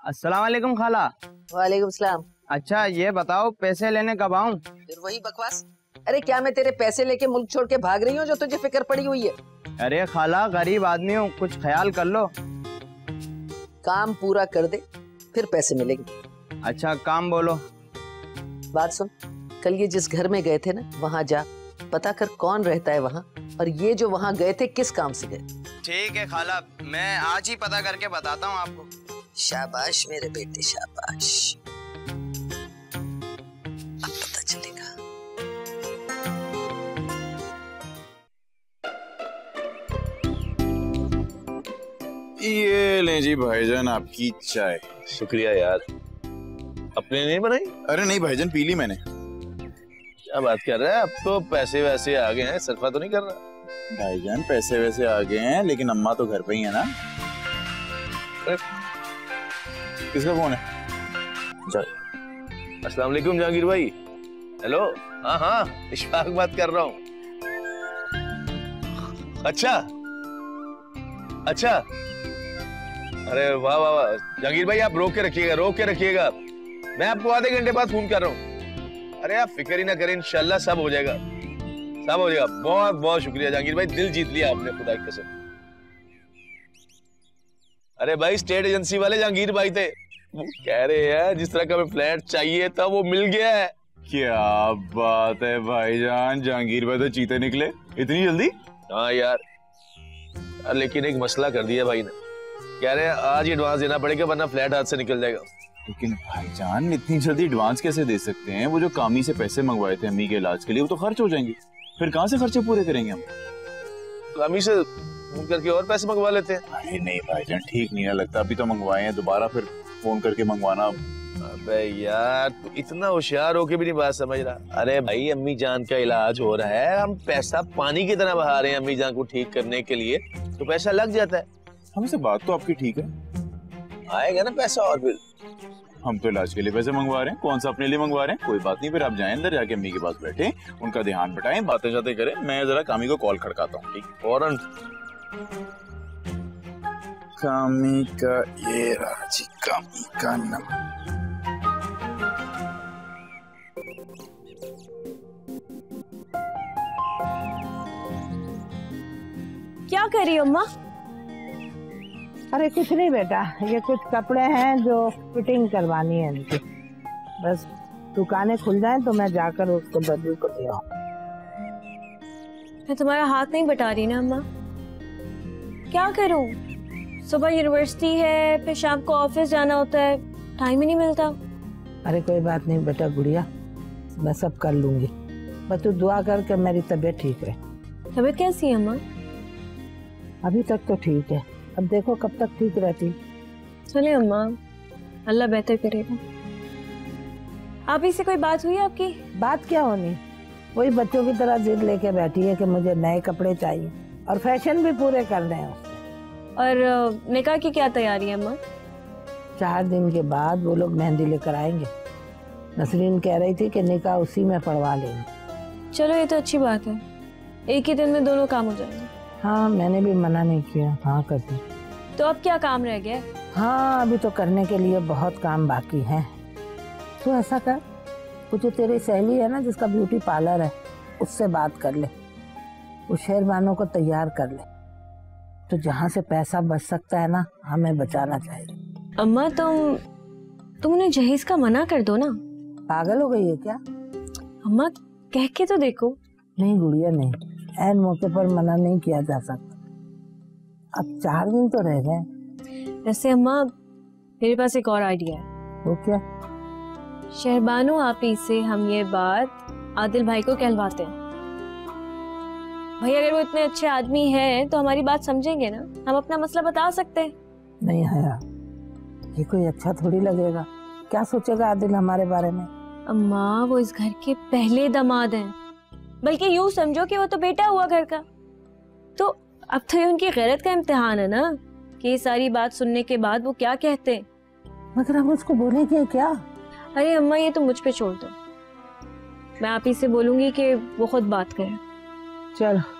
अस्सलाम वालेकुम खाला। वालेकुम सलाम। अच्छा ये बताओ पैसे लेने कब आऊँ? फिर वही बकवास। अरे क्या मैं तेरे पैसे लेके मुल्क छोड़ के भाग रही हूँ जो तुझे फ़िक्र पड़ी हुई है? अरे खाला गरीब आदमी हूँ कुछ ख्याल कर लो। काम पूरा कर दे फिर पैसे मिलेंगे। अच्छा काम बोलो। बात सुन कल ये जिस घर में गए थे ना वहाँ जा पता कर कौन रहता है वहाँ और ये जो वहाँ गए थे किस काम से गए? ठीक है खाला। मैं आज ही पता करके बताता हूँ आपको। शाबाश मेरे बेटे शाबाश। अब पता चलेगा। ये लें जी भाईजान आपकी चाय। शुक्रिया यार। अपने नहीं बनाई? अरे नहीं भाईजान पी ली मैंने। क्या बात कर रहे हैं? अब तो पैसे वैसे आ गए हैं। सरफा तो नहीं कर रहा? भाईजान पैसे वैसे आ गए हैं लेकिन अम्मा तो घर पे ही है ना। किसका फ़ोन है? अस्सलाम वालेकुम जहांगीर भाई। हेलो? हाँ हाँ इशफाक बात कर रहा हूँ। अच्छा। अच्छा। अरे वाह वाह वाह। जहांगीर भाई आप रोक के रखिएगा रोक के रखिएगा। मैं आपको आधे घंटे बाद फ़ोन कर रहा हूँ। अरे आप फ़िक्र ही ना करें इंशाल्लाह सब हो जाएगा। सब हो जाएगा। बहुत बहुत शुक्रिया जहांगीर भाई दिल जीत लिया आपने खुदा की कसम। अरे भाई स्टेट एजेंसी वाले जहांगीर भाई थे। वो कह रहे हैं जिस तरह का हमें फ्लैट चाहिए था वो मिल गया है। क्या बात है भाईजान जहांगीर भाई तो चीते निकले। इतनी जल्दी? हाँ यार। लेकिन एक मसला कर दिया भाई ने। कह रहे हैं आज ही एडवांस देना पड़ेगा वरना फ्लैट हाथ से निकल जाएगा। लेकिन भाईजान इतनी जल्दी एडवांस कैसे दे सकते हैं? वो जो कामी से पैसे मंगवाए थे अम्मी के इलाज के लिए वो तो खर्च हो जाएँगे। फिर कहाँ से खर्चे पूरे करेंगे हम? अमी से फ़ोन करके और पैसे मंगवा लेते हैं। अरे नहीं भाईजान ठीक नहीं ना लगता अभी तो मंगवाए हैं दोबारा फिर फ़ोन करके मंगवाना अबे यार तू इतना होशियार होके भी नहीं बात समझ रहा। अरे भाई अम्मी जान का इलाज हो रहा है हम पैसा पानी की तरह बहा रहे हैं अम्मी जान को ठीक करने के लिए तो पैसा लग जाता है। हमसे बात तो आपकी ठीक है। आएगा ना पैसा और फिर? हम तो इलाज के लिए पैसे मंगवा रहे हैं, कौन सा अपने लिए मंगवा रहे हैं? कोई बात नहीं, फिर आप जाएँ अंदर जाके अम्मी के पास बैठे, उनका ध्यान बटाएँ बातें जाते करें। मैं जरा कामी को कॉल खड़काता हूँ, ठीक? फ़ौरन। कामी का ये राज़ी, कामी का नंबर क्या कर रही हो, अम्मा? अरे कुछ नहीं बेटा ये कुछ कपड़े हैं जो फिटिंग करवानी है इनकी। बस दुकानें खुल जाएँ तो मैं जाकर उसको बदलू को ले आऊँ। मैं तुम्हारा हाथ नहीं बटा रही ना अम्मा। क्या करूँ? सुबह यूनिवर्सिटी है फिर शाम को ऑफ़िस जाना होता है टाइम ही नहीं मिलता। अरे कोई बात नहीं बेटा गुड़िया मैं सब कर लूँगी। बस तू दुआ कर के मेरी तबीयत ठीक रहे। तबीयत कैसी है अम्मा? अभी तक तो ठीक है। अब देखो कब तक ठीक रहती। चले अम्मा अल्लाह बेहतर करेगा। आप ही से कोई बात हुई आपकी? बात क्या होनी? वही बच्चों की तरह जिद लेके बैठी है कि मुझे नए कपड़े चाहिए और फ़ैशन भी पूरे करने हैं। उसने और निकाह की क्या तैयारी है अम्मा? चार दिन के बाद वो लोग मेहंदी लेकर आएँगे। नसरीन कह रही थी कि निकाह उसी में पढ़वा लेंगे चलो ये तो अच्छी बात है। एक ही दिन में दोनों काम हो जाएँगे। हाँ मैंने भी मना नहीं किया। हाँ कर दी तो अब क्या काम रह गया? हाँ अभी तो करने के लिए बहुत काम बाकी है। तो ऐसा कर वो जो तेरी सहेली है ना जिसका ब्यूटी पार्लर है उससे बात कर ले। वो शेरवानों को तैयार कर ले। तो जहाँ से पैसा बच सकता है ना हमें बचाना चाहिए। अम्मा तुम तुम उन्हें जहेज का मना कर दो ना। पागल हो गई है क्या? अम्मा कह के तो देखो। नहीं गुड़िया नहीं। ऐन मौके पर मना नहीं किया जा सकता। अब चार दिन तो रह गए। वैसे अम्मा मेरे पास एक और आइडिया है। वो क्या? शहबानो आप ही से हम ये बात आदिल भाई को कहलवाते हैं। भाई अगर वो इतने अच्छे आदमी हैं तो हमारी बात समझेंगे ना? हम अपना मसला बता सकते हैं। नहीं हया ये कोई अच्छा थोड़ी लगेगा। क्या सोचेगा आदिल हमारे बारे में? अम्मा वो इस घर के पहले दामाद हैं। बल्कि यूँ समझो कि वो तो बेटा हुआ घर का। तो अब तो ये उनकी गैरत का इम्तिहान है ना कि ये सारी बात सुनने के बाद वो क्या कहते हैं? मगर हम उसको बोलेंगे क्या? अरे अम्मा ये तो मुझ पे छोड़ दो। मैं आप ही से बोलूँगी कि वो खुद बात करें। चलो।